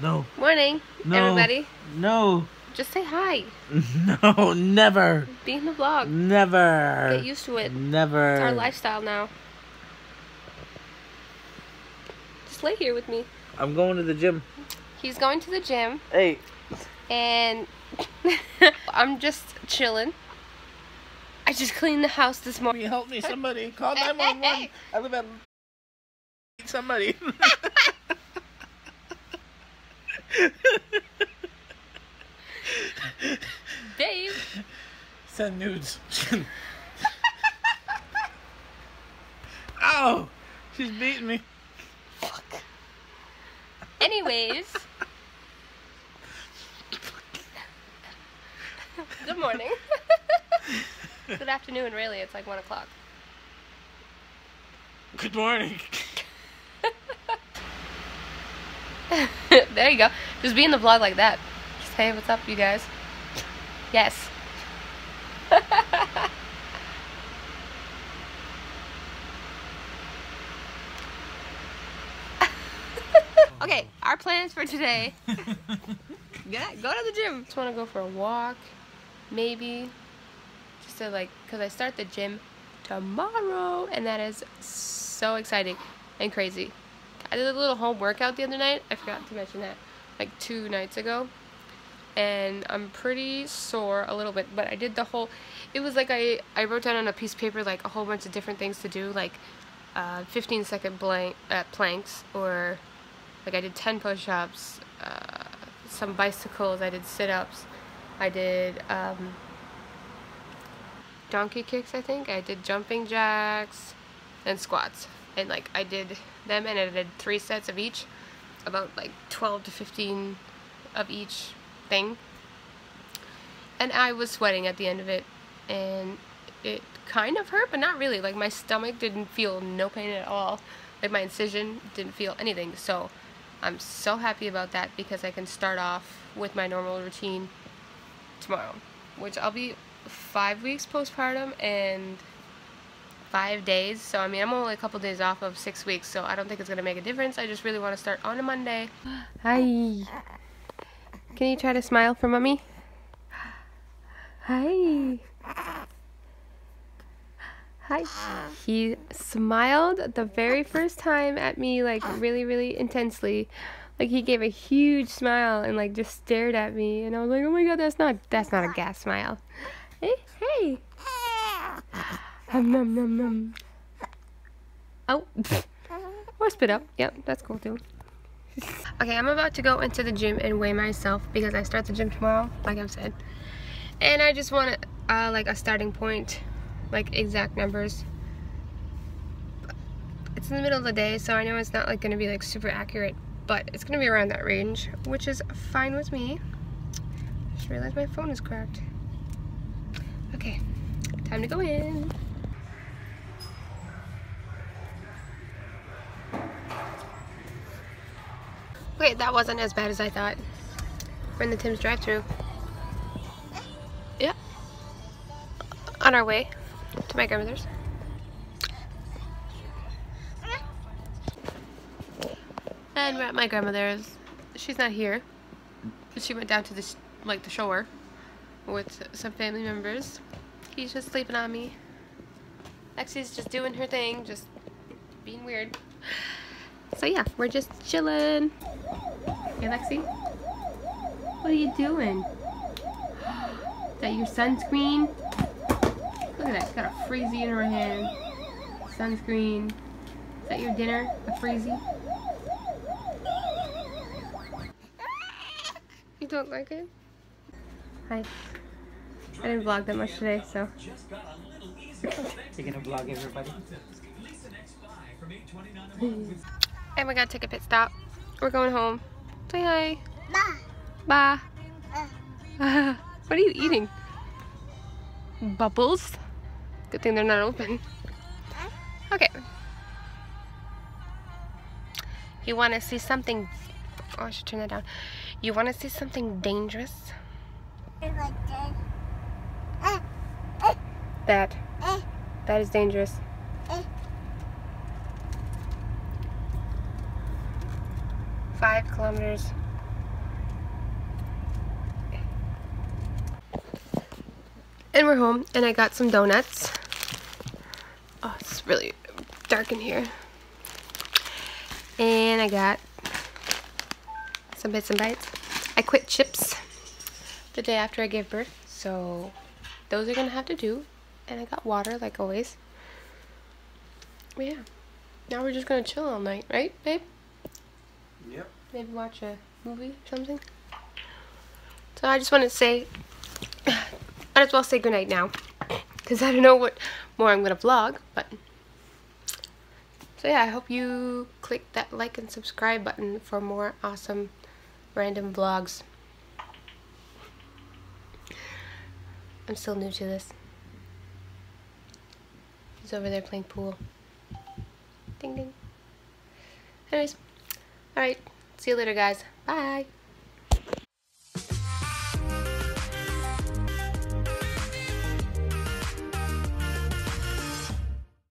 No. Morning, No. everybody. No. Just say hi. No. Never. Be in the vlog. Never. Get used to it. Never. It's our lifestyle now. Just lay here with me. I'm going to the gym. He's going to the gym, Hey. and I'm just chilling. I just cleaned the house this morning. Can you Help me, somebody. Call Hey, hey, 911. I live at. Somebody. Babe, Send nudes. Ow! She's beating me. Fuck. anyways. Good morning. Good afternoon, really. It's like 1 o'clock. Good morning. there you go. Just be in the vlog like that. Just hey, what's up, you guys? Yes. okay, our plans for today. Get, go to the gym. Just want to go for a walk, maybe. Just to like, cause I start the gym tomorrow, and that is so exciting and crazy. I did a little home workout the other night. I forgot to mention that, like two nights ago. And I'm pretty sore a little bit, but I did the whole. It was like I I wrote down on a piece of paper like a whole bunch of different things to do, like uh, 15 second blank uh, planks, or like I did 10 push-ups, uh, some bicycles. I did sit-ups. I did um, donkey kicks. I think I did jumping jacks and squats and like I did them and I did three sets of each about like 12 to 15 of each thing. And I was sweating at the end of it and it kind of hurt but not really. Like my stomach didn't feel no pain at all. Like my incision didn't feel anything. So I'm so happy about that because I can start off with my normal routine tomorrow which I'll be five weeks postpartum and five days. So, I mean, I'm only a couple days off of six weeks, so I don't think it's going to make a difference. I just really want to start on a Monday. Hi. Can you try to smile for mommy? Hi. Hi. He smiled the very first time at me, like, really, really intensely. Like, he gave a huge smile and, like, just stared at me. And I was like, oh my god, that's not, that's not a gas smile. Hey, hey. Hum, num, num, num. Oh. or spit up. Yep, that's cool too. okay, I'm about to go into the gym and weigh myself because I start the gym tomorrow, like I've said. And I just want uh, like a starting point, like exact numbers. It's in the middle of the day, so I know it's not like going to be like super accurate, but it's going to be around that range, which is fine with me. I Just realized my phone is cracked. Okay, time to go in. Wait, that wasn't as bad as I thought. We're in the Tim's drive through Yeah. On our way to my grandmother's. And we're at my grandmother's. She's not here. She went down to the like the shore with some family members. He's just sleeping on me. Lexi's just doing her thing, just being weird. So yeah, we're just chilling. Hey Lexi, what are you doing? Is that your sunscreen? Look at that, it's got a freezy in her hand. Sunscreen. Is that your dinner? A freezy? You don't like it? Hi. I didn't vlog that much today, so. You're gonna vlog everybody. And we gotta take a pit stop. We're going home. Say hi. Bye. Bye. what are you eating? Bubbles? Good thing they're not open. Okay. You want to see something... Oh, I should turn that down. You want to see something dangerous? That. Eh. That is dangerous. five kilometers. And we're home, and I got some donuts. Oh, it's really dark in here. And I got some bits and bites. I quit chips the day after I gave birth, so those are gonna have to do. And I got water, like always. But yeah, now we're just gonna chill all night, right, babe? Yep. Maybe watch a movie or something. So I just want to say, might as well say goodnight now, because I don't know what more I'm gonna vlog, but. So yeah, I hope you click that like and subscribe button for more awesome random vlogs. I'm still new to this. He's over there playing pool. Ding ding. Anyways, alright. See you later, guys. Bye.